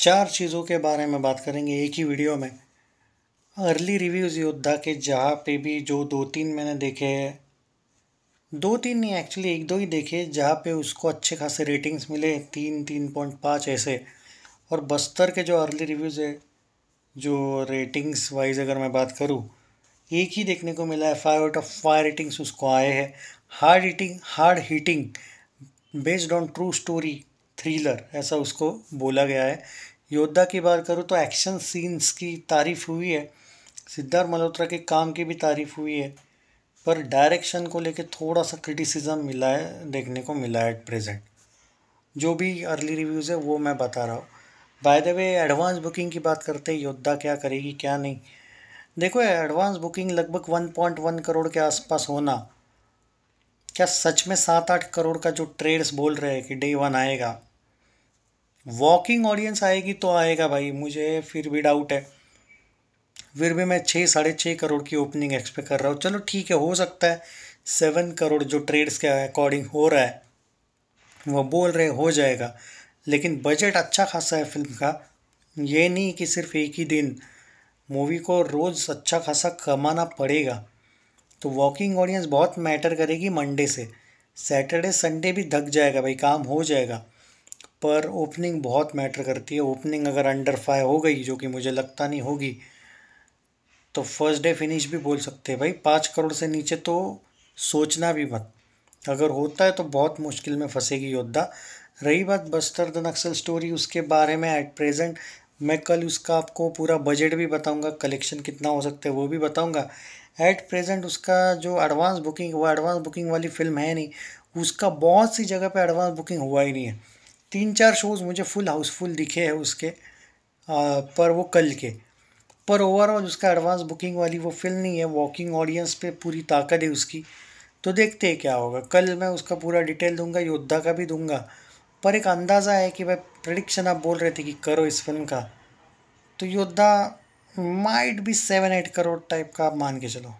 चार चीज़ों के बारे में बात करेंगे एक ही वीडियो में। अर्ली रिव्यूज़ योद्धा के जहाँ पे भी जो दो तीन मैंने देखे दो तीन नहीं एक्चुअली एक दो ही देखे जहाँ पे उसको अच्छे खासे रेटिंग्स मिले तीन तीन पॉइंट पाँच ऐसे। और बस्तर के जो अर्ली रिव्यूज़ है, जो रेटिंग्स वाइज अगर मैं बात करूँ, एक ही देखने को मिला है five out of five ratings उसको आए हैं। Hard hitting hard hitting based on true story thriller ऐसा उसको बोला गया है। योद्धा की बात करूँ तो एक्शन सीन्स की तारीफ़ हुई है। सिद्धार्थ मल्होत्रा के काम की भी तारीफ़ हुई है। पर डायरेक्शन को लेके थोड़ा सा क्रिटिसिज्म मिला है, देखने को मिला है एट प्रेजेंट जो भी अर्ली रिव्यूज़ है, वो मैं बता रहा हूँ। By the way advance booking की बात करते हैं, योद्धा क्या करेगी, क्या नहीं। देखो एडवांस बुकिंग लगभग 1.1 करोड़ के आसपास होना। क्या सच में सात आठ करोड़ का जो ट्रेड्स बोल रहे हैं कि डे वन आएगा वॉकिंग ऑडियंस आएगी तो आएगा भाई, मुझे फिर भी डाउट है। फिर भी मैं छः साढ़े छः करोड़ की ओपनिंग एक्सपेक्ट कर रहा हूँ। चलो ठीक है, हो सकता है सेवन करोड़ जो ट्रेड्स के अकॉर्डिंग हो रहा है, वो बोल रहे हो जाएगा। लेकिन बजट अच्छा खासा है फ़िल्म का। ये नहीं कि सिर्फ़ एक ही दिन मूवी को रोज़ अच्छा खासा कमाना पड़ेगा। तो वॉकिंग ऑडियंस बहुत मैटर करेगी मंडे से। सैटरडे संडे भी धक जाएगा भाई, काम हो जाएगा। पर ओपनिंग बहुत मैटर करती है। ओपनिंग अगर अंडर फाइव हो गई, जो कि मुझे लगता नहीं होगी तो फ़र्स्ट डे फिनिश भी बोल सकते हैं। भाई, पाँच करोड़ से नीचे तो सोचना भी मत। अगर होता है तो बहुत मुश्किल में फंसेगी योद्धा। रही बात बस्तर द नक्सल स्टोरी उसके बारे में एट प्रेजेंट मैं कल उसका आपको पूरा बजट भी बताऊँगा कलेक्शन कितना हो सकता है वो भी बताऊँगा। एट प्रेजेंट उसका जो एडवांस बुकिंग वो एडवांस बुकिंग वाली फ़िल्म है नहीं। उसका बहुत सी जगह पे एडवांस बुकिंग हुआ ही नहीं है। तीन चार शोज़ मुझे फुल हाउसफुल दिखे हैं उसके आ, पर वो कल के। पर ओवरऑल उसका एडवांस बुकिंग वाली वो फ़िल्म नहीं है वॉकिंग ऑडियंस पे पूरी ताकत है उसकी। तो देखते हैं क्या होगा। कल मैं उसका पूरा डिटेल दूँगा योद्धा का भी दूँगा। पर एक अंदाज़ा है कि भाई प्रडिक्शन आप बोल रहे थे कि करो इस फ़िल्म का। तो योद्धा माइट भी सेवन एट करोड़ टाइप का आप मान के चलो।